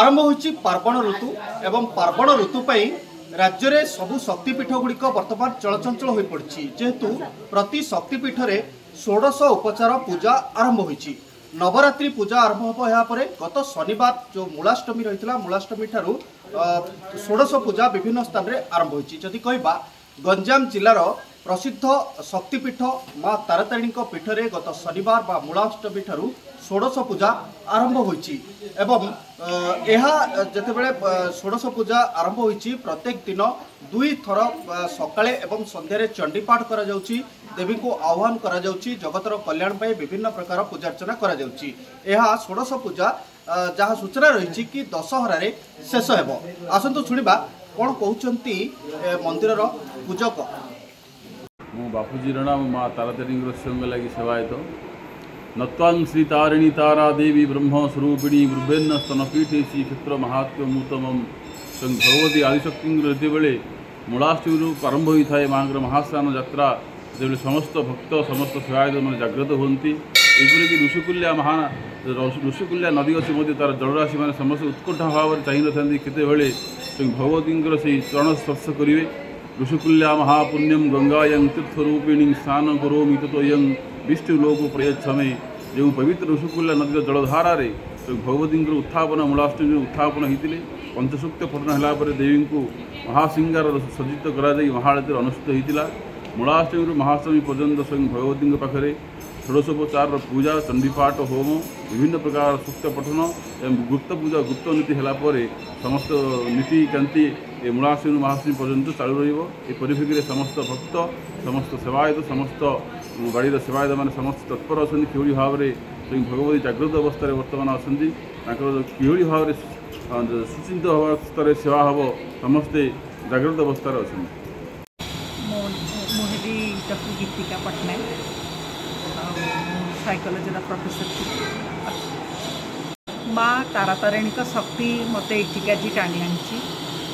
ଆରମ୍ଭ ହୋଇଛି ପାର୍ବଣ ଋତୁ ଏବଂ ପାର୍ବଣ ଋତୁ ପାଇଁ ରାଜ୍ୟରେ ସବୁ ଶକ୍ତିପୀଠ ଗୁଡ଼ିକ ବର୍ତ୍ତମାନ ଚଳଚଞ୍ଚଳ ହୋଇପଡ଼ିଛି ଯେହେତୁ ପ୍ରତି ଶକ୍ତିପୀଠରେ ଷୋଡ଼ଶ ଉପଚାର ପୂଜା ଆରମ୍ଭ ହୋଇଛି। ନବରାତ୍ରି ପୂଜା ଆରମ୍ଭ ହେବ ଏହାପରେ ଗତ ଶନିବାର ଯେଉଁ ମୂଳାଷ୍ଟମୀ ରହିଥିଲା ମୂଳାଷ୍ଟମୀ ଠାରୁ ଷୋଡ଼ଶ ପୂଜା ବିଭିନ୍ନ ସ୍ଥାନରେ ଆରମ୍ଭ ହୋଇଛି। ଯଦି କହିବା ଗଞ୍ଜାମ ଜିଲ୍ଲାର ପ୍ରସିଦ୍ଧ ଶକ୍ତିପୀଠ ମା ତାରାତାରିଣୀଙ୍କ ପୀଠରେ ଗତ ଶନିବାର ବା ମୂଳାଷ୍ଟମୀ ଠାରୁ ଷୋଡ଼ଶ ପୂଜା ଆରମ୍ଭ ହୋଇଛି ଏବଂ ଏହା ଯେତେବେଳେ ଷୋଡ଼ଶ ପୂଜା ଆରମ୍ଭ ହୋଇଛି ପ୍ରତ୍ୟେକ ଦିନ ଦୁଇ ଥର ସକାଳେ ଏବଂ ସନ୍ଧ୍ୟାରେ ଚଣ୍ଡୀପାଠ କରାଯାଉଛି ଦେବୀଙ୍କୁ ଆହ୍ୱାନ କରାଯାଉଛି ଜଗତର କଲ୍ୟାଣ ପାଇଁ ବିଭିନ୍ନ ପ୍ରକାର ପୂଜାର୍ଚ୍ଚନା କରାଯାଉଛି। ଏହା ଷୋଡ଼ଶ ପୂଜା ଯାହା ସୂଚନା ରହିଛି କି ଦଶହରାରେ ଶେଷ ହେବ। ଆସନ୍ତୁ ଶୁଣିବା କ'ଣ କହୁଛନ୍ତି ମନ୍ଦିରର ପୂଜକ? ମୁଁ ବାପୁଜୀ ରଣା ମୋ ମା ତାରାତାରିଣୀଙ୍କର ସଙ୍ଗ ଲାଗି ସେବାୟତ ନତ୍ୱାଂ ଶ୍ରୀ ତାରିଣୀ ତାରା ଦେବୀ ବ୍ରହ୍ମ ସ୍ୱରୂପିଣୀ ବୃଭେନ୍ନ ସ୍ତନପୀଠେ ଶ୍ରୀକ୍ଷେତ୍ର ମହାତ୍ମ୍ୟ ମୁତମମ୍ ସ୍ୱୟଂ ଭଗବତୀ ଆଦିଶକ୍ତିଙ୍କର ଯେତେବେଳେ ମୂଳାଷ୍ଟମୀରୁ ଆରମ୍ଭ ହୋଇଥାଏ ମାଙ୍କର ମହାସ୍ନାନ ଯାତ୍ରା ଯେତେବେଳେ ସମସ୍ତ ଭକ୍ତ ସମସ୍ତ ସେବାୟତମାନେ ଜାଗ୍ରତ ହୁଅନ୍ତି ଏପରିକି ଋଷିକୁଲ୍ୟା ମହା ଋଷିକୁଲ୍ୟା ନଦୀ ଅଛି ମଧ୍ୟ ତା'ର ଜଳରାଶିମାନେ ସମସ୍ତେ ଉତ୍କଣ୍ଠା ଭାବରେ ଚାହିଁନଥାନ୍ତି କେତେବେଳେ ସ୍ୱୟଂ ଭଗବତୀଙ୍କର ସେହି ଚରଣ ସ୍ପର୍ଶ କରିବେ ऋषिकुल्या महापुण्यम गंगायं तीर्थरूपिणी स्नान करोमि ततोयं विष्णुलोक प्रयच्छमे ଯେଉଁ ପବିତ୍ର ଋଷିକୁଲ୍ୟା ନଦୀର ଜଳଧାରାରେ ସେ ଭଗବତୀଙ୍କର ଉତ୍ଥାପନ ମୂଳାଷ୍ଟମୀର ଉତ୍ଥାପନ ହୋଇଥିଲେ ପଞ୍ଚସୂକ୍ତ ପଠନ ହେଲା ପରେ ଦେବୀଙ୍କୁ ମହାସିଙ୍ଗାର ସଜ୍ଜିତ କରାଯାଇ ମହାଆଳତୀରେ ଅନୁଷ୍ଠିତ ହୋଇଥିଲା ମୂଳାଷ୍ଟମୀରୁ ମହାଷ୍ଟମୀ ପର୍ଯ୍ୟନ୍ତ ସ୍ୱୟଂ ଭଗବତୀଙ୍କ ପାଖରେ ଷୋଡ଼ଶୋପଚାରର ପୂଜା ଚଣ୍ଡୀପାଠ ହୋମ ବିଭିନ୍ନ ପ୍ରକାର ସୂକ୍ତ ପଠନ ଏବଂ ଗୁପ୍ତ ପୂଜା ଗୁପ୍ତ ନୀତି ହେଲା ପରେ ସମସ୍ତ ନୀତିକାନ୍ତି ଏ ମୂଳାଷ୍ଟମୀ ମହାଷ୍ଟମୀ ପର୍ଯ୍ୟନ୍ତ ଚାଲୁ ରହିବ ଏ ପରିପ୍ରେକ୍ଷୀରେ ସମସ୍ତ ଭକ୍ତ ସମସ୍ତ ସେବାୟତ ସମସ୍ତ ବାଡ଼ିର ସେବାୟତମାନେ ସମସ୍ତେ ତତ୍ପର ଅଛନ୍ତି କିଭଳି ଭାବରେ ସ୍ୱୟଂ ଭଗବତୀ ଜାଗ୍ରତ ଅବସ୍ଥାରେ ବର୍ତ୍ତମାନ ଅଛନ୍ତି ତାଙ୍କର କିଭଳି ଭାବରେ ସୁଚିନ୍ତ ଅବସ୍ଥାରେ ସେବା ହେବ ସମସ୍ତେ ଜାଗ୍ରତ ଅବସ୍ଥାରେ ଅଛନ୍ତି ମୁଁ ମୁଁ ହେଲି ଡକ୍ଟର ଗୀତିକା ପଟ୍ଟନାୟକ ଆଉ ମୁଁ ସାଇକୋଲୋଜିର ପ୍ରଫେସର ଥିଲି ମା ତାରାତାରିଣୀଙ୍କ ଶକ୍ତି ମୋତେ ଏଠିକି ଆଜି ଟାଣି ଆଣିଛି।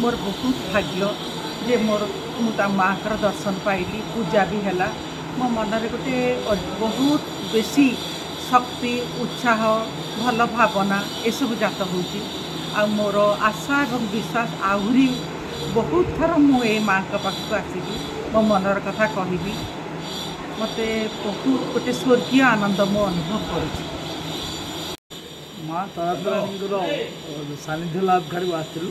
ମୋର ବହୁତ ଭାଗ୍ୟ ଯେ ମୋର ମୁଁ ତା ମାଆଙ୍କର ଦର୍ଶନ ପାଇଲି ପୂଜା ବି ହେଲା। ମୋ ମନରେ ଗୋଟେ ଅ- ବହୁତ ବେଶୀ ଶକ୍ତି ଉତ୍ସାହ ଭଲ ଭାବନା ଏସବୁ ଜାତ ହେଉଛି। ଆଉ ମୋର ଆଶା ଏବଂ ବିଶ୍ୱାସ ଆହୁରି ବହୁତ ଥର ମୁଁ ଏ ମାଆଙ୍କ ପାଖକୁ ଆସିବି ମୋ ମନର କଥା କହିବି। ମୋତେ ବହୁତ ଗୋଟେ ସ୍ୱର୍ଗୀୟ ଆନନ୍ଦ ମୁଁ ଅନୁଭବ କରୁଛି। ମା ତାରାତାରିଣୀଙ୍କର ସାନ୍ନିଧ୍ୟ ଲାଭ କରିବାକୁ ଆସିଥିଲୁ।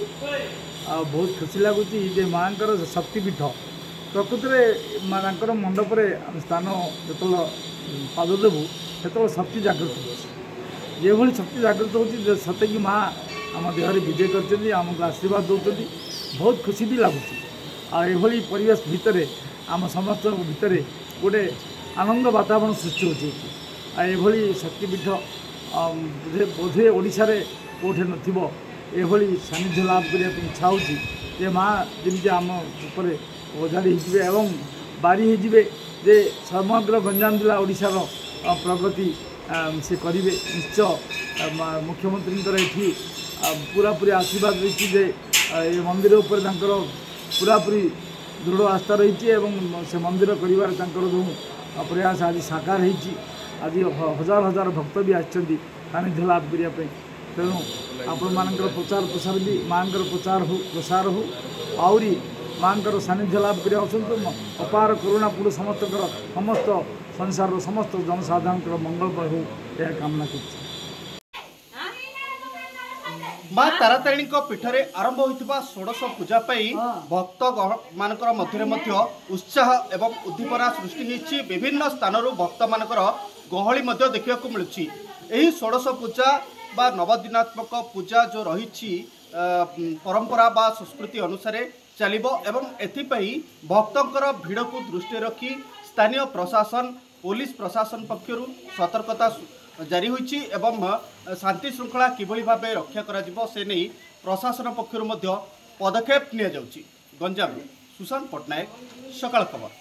ଆଉ ବହୁତ ଖୁସି ଲାଗୁଛି ଯେ ମାଆଙ୍କର ଶକ୍ତିପୀଠ। ପ୍ରକୃତରେ ମା ତାଙ୍କର ମଣ୍ଡପରେ ଆମେ ସ୍ଥାନ ଯେତେବେଳେ ପାଦ ଦେବୁ ସେତେବେଳେ ଶକ୍ତି ଜାଗ୍ରତ ହେଉଛି। ଯେଭଳି ଶକ୍ତି ଜାଗ୍ରତ ହେଉଛି ସତେକି ମା ଆମ ଦେହରେ ବିଜୟ କରିଛନ୍ତି ଆମକୁ ଆଶୀର୍ବାଦ ଦେଉଛନ୍ତି ବହୁତ ଖୁସି ବି ଲାଗୁଛି। ଆଉ ଏଭଳି ପରିବେଶ ଭିତରେ ଆମ ସମସ୍ତଙ୍କ ଭିତରେ ଗୋଟେ ଆନନ୍ଦ ବାତାବରଣ ସୃଷ୍ଟି ହେଉଛି। ଆଉ ଏଭଳି ଶକ୍ତିପୀଠ ବୋଧେ ବୋଧେ ଓଡ଼ିଶାରେ କେଉଁଠି ନଥିବ ଏଭଳି ସାନ୍ନିଧ୍ୟ ଲାଭ କରିବା ପାଇଁ ଇଚ୍ଛା ହେଉଛି ଯେ ମା ଯେମିତି ଆମ ଉପରେ ଓଜାଡ଼ି ହେଇଯିବେ ଏବଂ ବାରି ହେଇଯିବେ ଯେ ସମଗ୍ର ଗଞ୍ଜାମ ଜିଲ୍ଲା ଓଡ଼ିଶାର ଅ, ପ୍ରଗତି ଆମ୍, ସେ କରିବେ ନିଶ୍ଚୟ ଆ, ମା- ମୁଖ୍ୟମନ୍ତ୍ରୀଙ୍କର ଏଠି ଆ, ପୁରାପୁରି ଆଶୀର୍ବାଦ ରହିଛି ଯେ ଆ, ଏ ମନ୍ଦିର ଉପରେ ତାଙ୍କର ପୁରାପୁରି ଦୃଢ଼ ଆସ୍ଥା ରହିଛି ଏବଂ ସେ ମନ୍ଦିର କରିବାରେ ତାଙ୍କର ଯେଉଁ ପ୍ରୟାସ ଆଜି ସାକାର ହେଇଛି ଆଜି ହ- ହଜାର ହଜାର ଭକ୍ତ ବି ଆସିଛନ୍ତି ସାନ୍ନିଧ୍ୟ ଲାଭ କରିବା ପାଇଁ। ତେଣୁ ଆପଣମାନଙ୍କର ପ୍ରଚାର ପ୍ରସାର ବି ମାଆଙ୍କର ପ୍ରଚାର ହଉ ପ୍ରସାର ହଉ। ଆହୁରି ମାଆଙ୍କର ସାନ୍ନିଧ୍ୟ ଲାଭ କରିବା ଆସନ୍ତୁ ମ- ଅପାର କରୁଣା ପୁର ସମସ୍ତଙ୍କର ସମସ୍ତ ସଂସାରର ସମସ୍ତ ଜନସାଧାରଣଙ୍କର ମଙ୍ଗଳମୟ ହଉ ଏହା କାମନା କରୁଛି। ମା ତାରାତାରିଣୀଙ୍କ ପୀଠରେ ଆରମ୍ଭ ହୋଇଥିବା ଷୋଡ଼ଶ ପୂଜା ପାଇଁ ଭକ୍ତ ମାନଙ୍କର ମଧ୍ୟରେ ମଧ୍ୟ ଉତ୍ସାହ ଏବଂ ଉଦ୍ଦୀପନା ସୃଷ୍ଟି ହୋଇଛି। ବିଭିନ୍ନ ସ୍ଥାନରୁ ଭକ୍ତମାନଙ୍କର ଗହଳି ମଧ୍ୟ ଦେଖିବାକୁ ମିଳୁଛି। ଏହି ଷୋଡ଼ଶ ପୂଜା ବା ନବଦିନାତ୍ମକ ପୂଜା ଯେଉଁ ରହିଛି ପରମ୍ପରା ବା ସଂସ୍କୃତି ଅନୁସାରେ ଚାଲିବ ଏବଂ ଏଥିପାଇଁ ଭକ୍ତଙ୍କର ଭିଡ଼କୁ ଦୃଷ୍ଟିରେ ରଖି ସ୍ଥାନୀୟ ପ୍ରଶାସନ ପୋଲିସ ପ୍ରଶାସନ ପକ୍ଷରୁ ସତର୍କତା জারি হয়েছে এবং শান্তি শৃঙ্খলা কীভাবে ভাবে রক্ষা করা সে নেই প্রশাসন পক্ষ পদক্ষেপ নিয়ে যাচ্ছে গঞ্জাম সুশান্ত পট্টনাক সকাল খবর